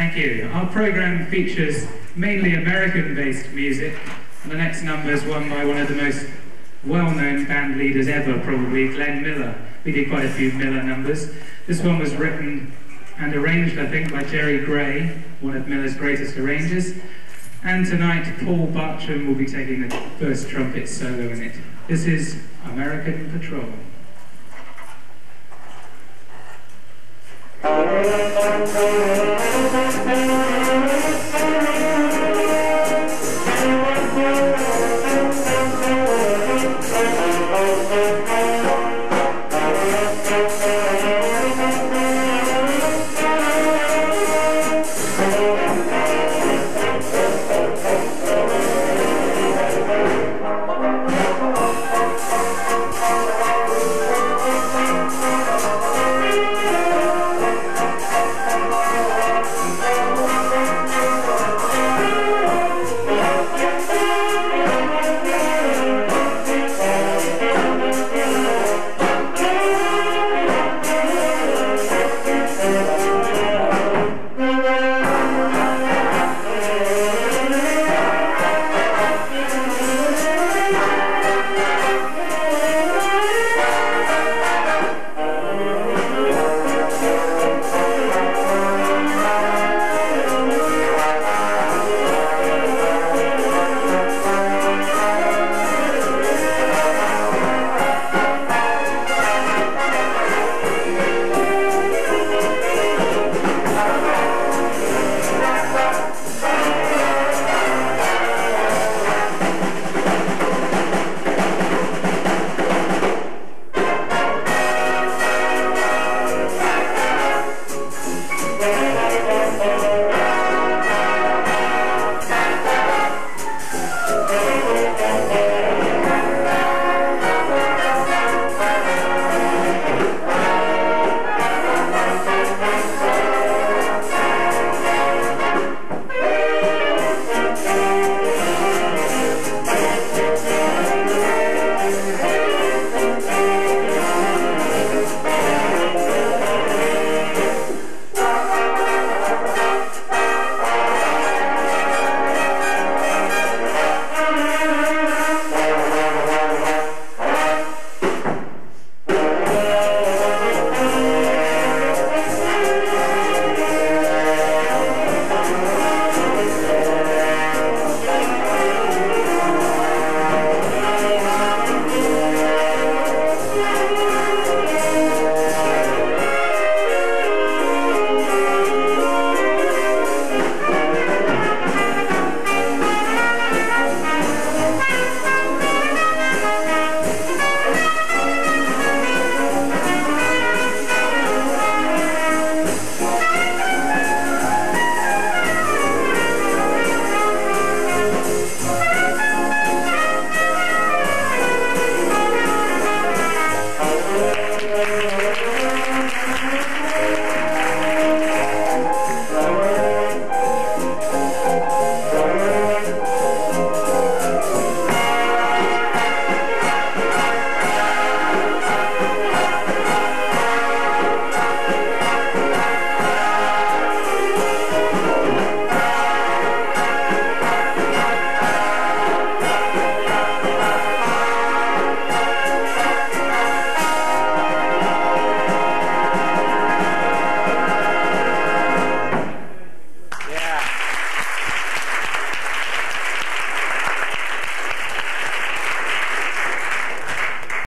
Thank you. Our program features mainly American-based music. The next number is one by one of the most well-known band leaders ever, probably, Glenn Miller. We did quite a few Miller numbers. This one was written and arranged, I think, by Jerry Gray, one of Miller's greatest arrangers. And tonight, Paul Bartram will be taking the first trumpet solo in it. This is American Patrol.